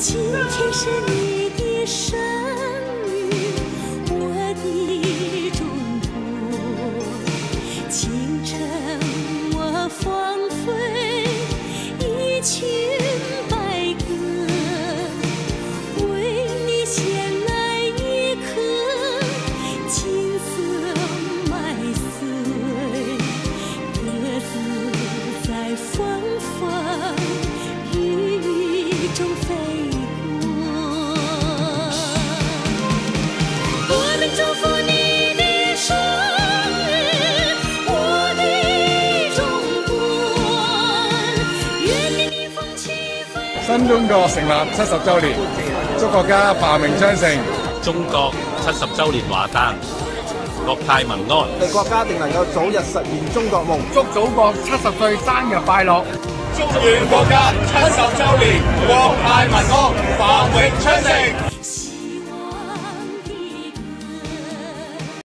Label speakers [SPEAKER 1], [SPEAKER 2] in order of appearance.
[SPEAKER 1] 今天是你的生日，我的中国。清晨我放飞一群白鸽，为你衔来一颗金色麦穗，鸽子在风风雨雨中飞
[SPEAKER 2] 新中国成立七十周年，祝国家繁荣昌盛。
[SPEAKER 3] 中国七十周年华诞，国泰民安。
[SPEAKER 4] 我哋國家定能够早日实现中国梦。
[SPEAKER 2] 祝祖国七十岁生日快乐！
[SPEAKER 5] 祝愿国家七十